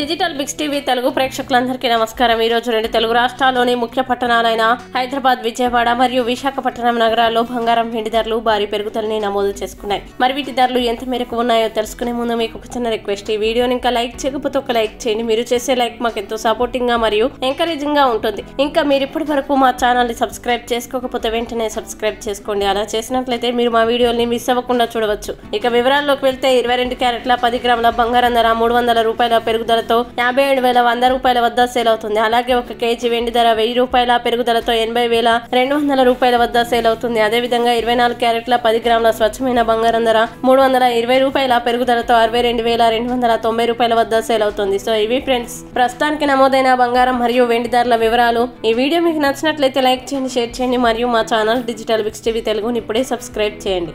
Digital Biggs TV Telugu ప్రేక్షకులందరికీ నమస్కారం. ఈ రోజు రెండు తెలుగు రాష్ట్రాల్లోని ముఖ్య పట్టణాలైన హైదరాబాద్ విజయవాడ మరియు విశాఖపట్నం నగరాల్లో బంగారం వెండి ధరలు భారీ పెరుగుదలని నమోదు చేసుకున్నాయి. మరి వీటి ధరలు ఎంత మేరకు ఉన్నాయో తెలుసుకునే ముందు మీకు ఒక చిన్న రిక్వెస్ట్. ఈ వీడియోని ఇంకా లైక్ చేయకపోతే ఒక లైక్ చేయండి. మీరు చేసే లైక్ మాకు ఎంతో సపోర్టింగ్గా మరియు ఎంకరేజింగ్గా ఉంటుంది. ఇంకా మీరు ఇప్పటి వరకు మా ఛానల్ని సబ్స్క్రైబ్ చేసుకోకపోతే వెంటనే సబ్స్క్రైబ్ చేసుకోండి. అలా చేసినట్లయితే మీరు మా వీడియోని మిస్ అవ్వకుండా చూడవచ్చు. ఇక వివరాల్లోకి వెళ్తే ఇరవై రెండు క్యారెట్ల పది గ్రాముల బంగారం ధర మూడు వందల రూపాయల పెరుగుదల పెరుగుదలతో యాభై ఏడు వేల వంద రూపాయల వద్ద సేల్ అవుతుంది. అలాగే ఒక కేజీ వెండి ధర వెయ్యి రూపాయల పెరుగుదలతో ఎనభై వేల రెండు వందల రూపాయల వద్ద సేల్ అవుతుంది. అదేవిధంగా ఇరవై నాలుగు క్యారెట్ల పది గ్రాముల స్వచ్ఛమైన బంగారం ధర మూడు వందల ఇరవై రూపాయల పెరుగుదలతో అరవై రెండు వేల రెండు వందల తొంభై రూపాయల వద్ద సేల్ అవుతుంది. సో ఇవి ఫ్రెండ్స్ ప్రస్తుతానికి నమోదైన బంగారం మరియు వెండి ధరల వివరాలు. ఈ వీడియో మీకు నచ్చినట్లయితే లైక్ చేయండి షేర్ చేయండి మరియు మా ఛానల్ డిజిటల్ బిక్స్ టీవీ తెలుగుని ఇప్పుడే సబ్స్క్రైబ్ చేయండి.